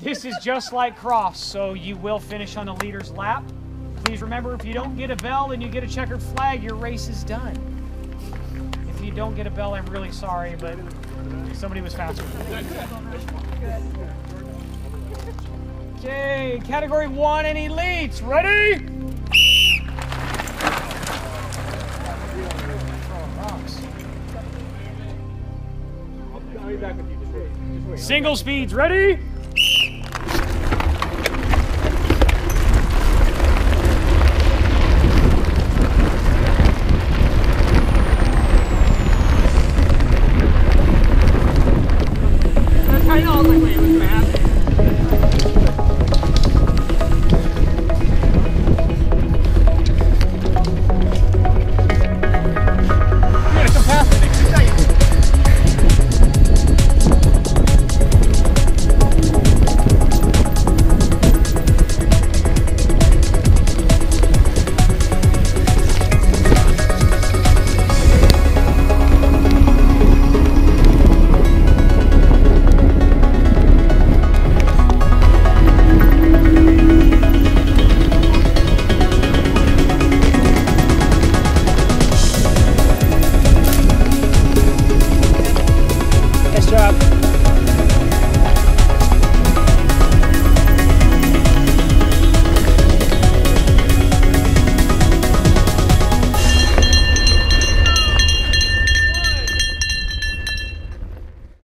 This is just like cross, so you will finish on a leader's lap. Please remember, if you don't get a bell and you get a checkered flag, your race is done. If you don't get a bell, I'm really sorry, but somebody was faster. Okay, category one and elites. Ready? Single speeds. Ready?